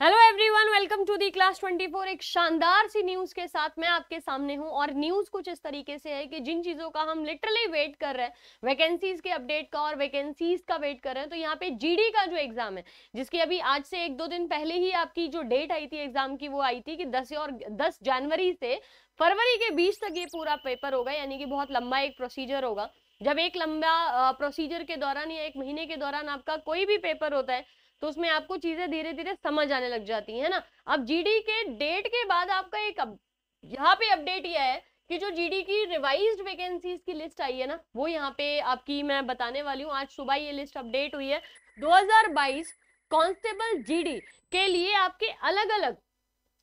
Hello everyone welcome to the class 24 एक शानदार सी news के साथ मैं आपके सामने हूँ और न्यूज़ कुछ इस तरीके से है कि जिन चीज़ों का हम लिटरली वेट कर रहे हैं वैकेंसीज के अपडेट का और वैकेंसीज का वेट कर रहे हैं तो यहाँ पे जीडी का जो एग्ज़ाम है, जिसकी अभी आज से एक दो दिन पहले ही आपकी जो डेट आई थी एग्ज़ाम की वो आई थी कि दस और दस जनवरी से फरवरी के बीच तक ये पूरा पेपर होगा, यानी कि बहुत लंबा एक प्रोसीजर होगा। जब एक लंबा प्रोसीजर के दौरान या एक महीने के दौरान आपका कोई भी पेपर होता है तो उसमें आपको चीज़ें धीरे धीरे समझ आने लग जाती है ना? अब जीडी के डेट के बाद आपका एक यहाँ पे अपडेट यह है कि जो जीडी की रिवाइज्ड वैकेंसीज की लिस्ट आई है ना, वो यहाँ पे आपकी मैं बताने वाली हूँ, आज सुबह ये लिस्ट अपडेट हुई है। 2022 कांस्टेबल जीडी के लिए आपके अलग अलग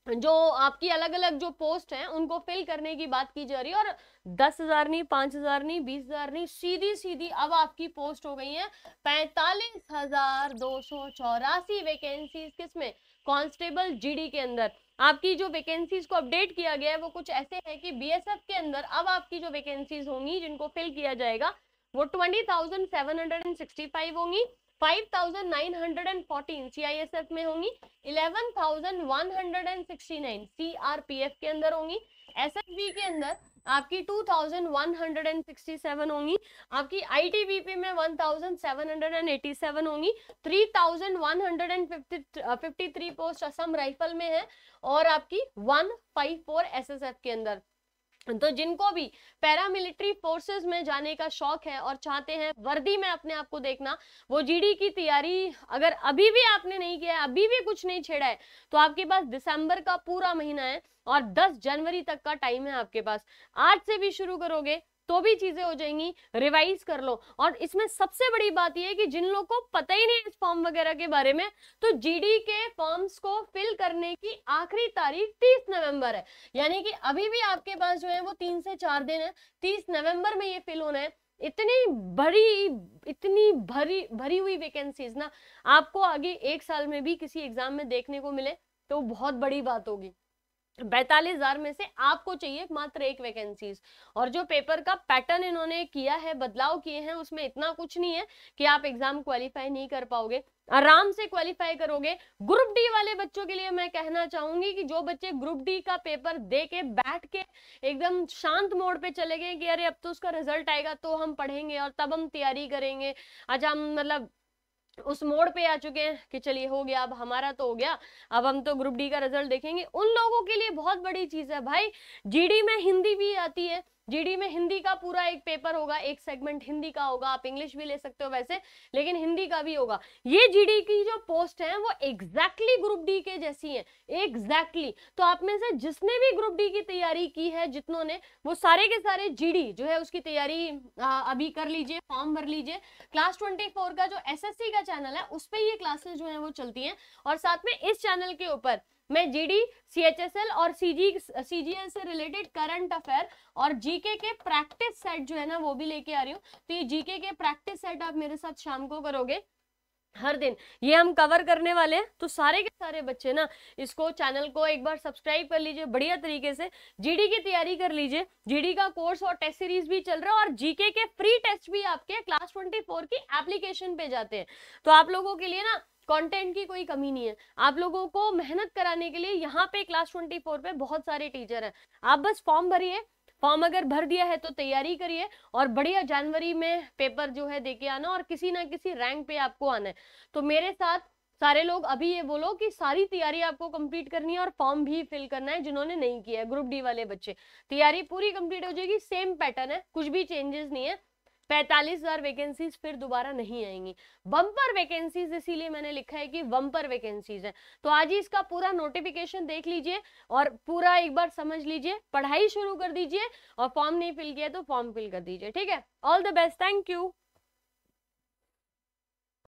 जो आपकी अलग अलग जो पोस्ट हैं, उनको फिल करने की बात की जा रही है और दस हज़ार नहीं, पाँच हज़ार नहीं, बीस हज़ार नहीं सीधी सीधी अब आपकी पोस्ट हो गई है। पैतालीस हज़ार दो सौ चौरासी वैकेंसीज किसमें कांस्टेबल जीडी के अंदर। आपकी जो वैकेंसीज को अपडेट किया गया है, वो कुछ ऐसे है कि बीएसएफ के अंदर अब आपकी जो वैकेंसीज होंगी, जिनको फिल किया जाएगा, वो twenty thousand seven hundred and sixty five होंगी। 5,914 सीआईएसएफ में होंगी 11,169 सीआरपीएफ के अंदर होंगी एसएफबी के अंदर आपकी 2,167 होंगी आपकी आईटीबीपी में 1,787 होंगी 3,153 पोस्ट असम राइफल में है और आपकी 154 एसएसएफ के अंदर। तो जिनको भी पैरामिलिट्री फोर्सेस में जाने का शौक है और चाहते हैं, वर्दी में अपने आप को देखना, वो जीडी की तैयारी अगर अभी भी आपने नहीं किया है, अभी भी कुछ नहीं छेड़ा है तो आपके पास दिसंबर का पूरा महीना है और 10 जनवरी तक का टाइम है आपके पास। आज से भी शुरू करोगे तो भी चीज़ें हो जाएँगी रिवाइज कर लो। और इसमें सबसे बड़ी बात यह है कि जिन लोगों को पता ही नहीं इस फॉर्म वगैरह के बारे में तो जीडी के फॉर्म्स को फिल करने की आखिरी तारीख 30 नवंबर है। यानी कि अभी भी आपके पास जो है वो तीन से चार दिन है। 30 नवंबर में ये फिल होना है। इतनी भरी इतनी भरी भरी हुई वैकेंसीज ना, आपको आगे एक साल में भी किसी एग्ज़ाम में देखने को मिले तो बहुत बड़ी बात होगी। बैतालीस हज़ार में से आपको चाहिए मात्र एक वैकेंसीज और जो पेपर का पैटर्न इन्होंने किया है, बदलाव किए हैं, उसमें इतना कुछ नहीं है कि आप एग्ज़ाम क्वालिफाई नहीं कर पाओगे। आराम से क्वालिफाई करोगे। ग्रुप डी वाले बच्चों के लिए मैं कहना चाहूँगी कि जो बच्चे ग्रुप डी का पेपर दे के बैठ के एकदम शांत मोड पे चले गए कि अरे, अब तो उसका रिज़ल्ट आएगा तो हम पढ़ेंगे और तब हम तैयारी करेंगे। आज हम मतलब उस मोड़ पे आ चुके हैं कि चलिए हो गया, अब हमारा तो हो गया, अब हम तो ग्रुप डी का रिज़ल्ट देखेंगे। उन लोगों के लिए बहुत बड़ी चीज़ है भाई जीडी में हिंदी भी आती है। जीडी में हिंदी का पूरा एक पेपर होगा, एक सेगमेंट हिंदी का होगा, आप इंग्लिश भी ले सकते हो वैसे, लेकिन हिंदी का भी होगा। ये जीडी की जो पोस्ट है, वो एग्जैक्टली ग्रुप डी के जैसी है। एग्जैक्टली तो आप में से जिसने भी ग्रुप डी की तैयारी की है, जितनों ने, वो सारे के सारे जीडी जो है उसकी तैयारी अभी कर लीजिए फॉर्म भर लीजिए। क्लास ट्वेंटी का जो एसएससी का चैनल है, उस पर ये क्लासेस जो है, वो चलती है। और साथ में इस चैनल के ऊपर मैं जीडी सीएचएसएल और सीजी सीजीएल से रिलेटेड करंट अफेयर और जीके के प्रैक्टिस सेट जो है ना, वो भी लेके आ रही हूँ। तो ये जीके के प्रैक्टिस सेट आप मेरे साथ शाम को करोगे, हर दिन। ये हम कवर करने वाले हैं तो सारे के सारे बच्चे ना, इसको चैनल को एक बार सब्सक्राइब कर लीजिए बढ़िया तरीके से। जीडी की तैयारी कर लीजिए। जीडी का कोर्स और टेस्ट सीरीज़ भी चल रहा है और जीके के फ्री टेस्ट भी आपके क्लास 24 की एप्लीकेशन पे जाते हैं। तो आप लोगों के लिए ना कंटेंट की कोई कमी नहीं है। आप लोगों को मेहनत कराने के लिए यहाँ पे क्लास ट्वेंटी फोर पे बहुत सारे टीचर हैं। आप बस फॉर्म भरिए। फॉर्म अगर भर दिया है तो तैयारी करिए और बढ़िया जनवरी में पेपर जो है देके आना और किसी ना किसी रैंक पे आपको आना है। तो मेरे साथ सारे लोग अभी ये बोलो कि सारी तैयारी आपको कंप्लीट करनी है और फॉर्म भी फिल करना है जिन्होंने नहीं किया है ग्रुप डी वाले बच्चे। तैयारी पूरी कंप्लीट हो जाएगी सेम पैटर्न है, कुछ भी चेंजेस नहीं है। पैंतालीस हज़ार वैकेंसीज फिर दोबारा नहीं आएँगी। बम्पर वैकेंसीज इसीलिए मैंने लिखा है कि बम्पर वैकेंसीज है। तो आज ही इसका पूरा नोटिफिकेशन देख लीजिए और पूरा एक बार समझ लीजिए, पढ़ाई शुरू कर दीजिए और फॉर्म नहीं फिल किया तो फॉर्म फिल कर दीजिए, ठीक है? All the best thank you